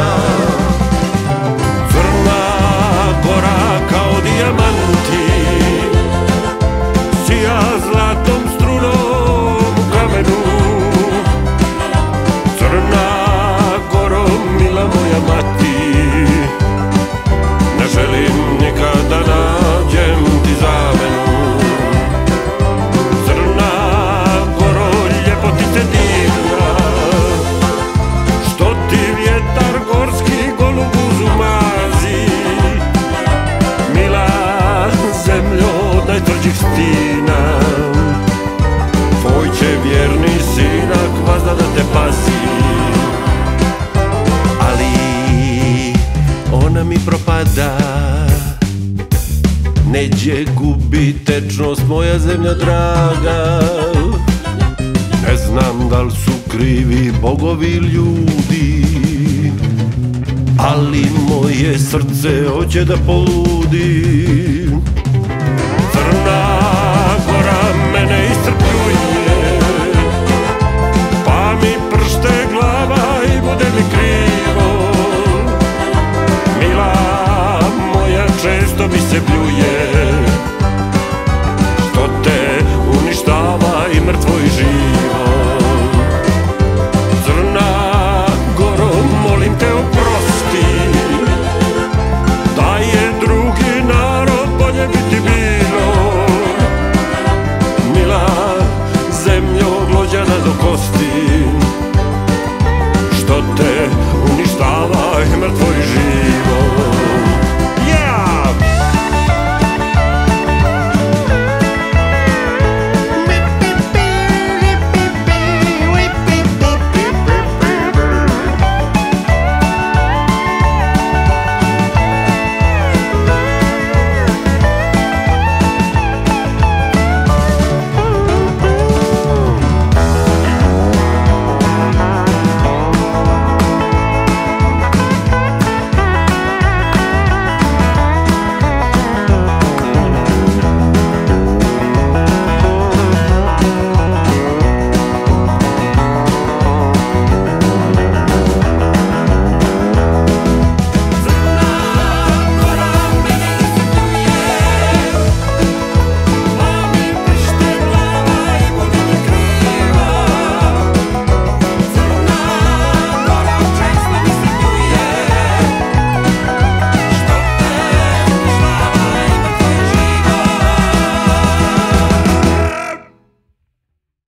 John. Najtvrđih stina Tvoj će vjerni sinak vazda da te pazi Ali ona mi propada. Neđe gubi tečnost moja zemlja draga. Ne znam da li su krivi bogovi ljudi Ali moje srce hoće da poludi Still.